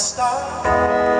star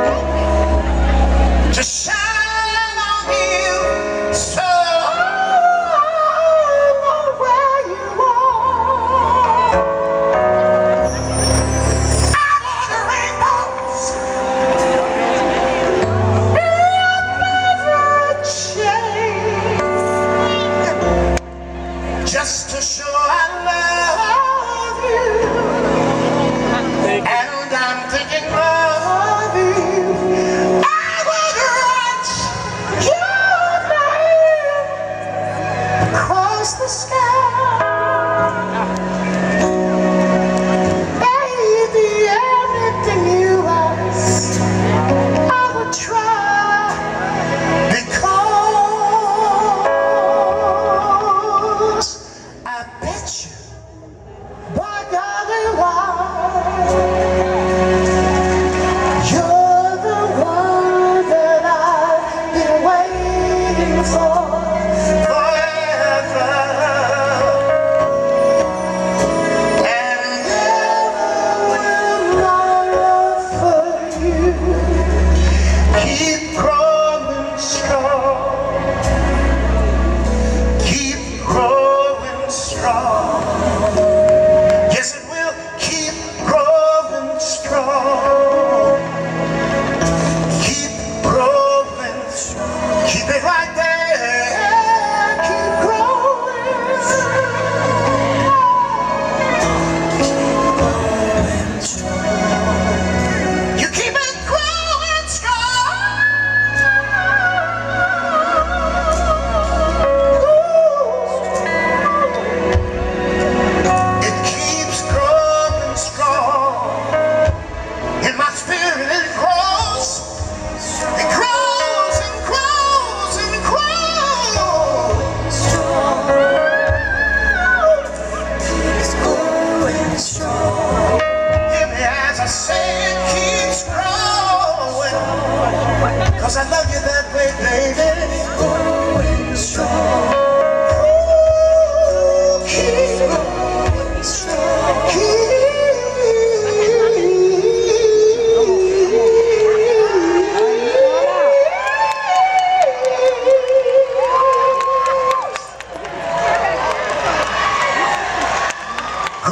for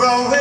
already.